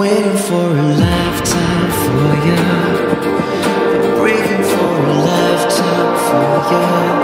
Waiting for a lifetime for you. Breathing for a lifetime for you.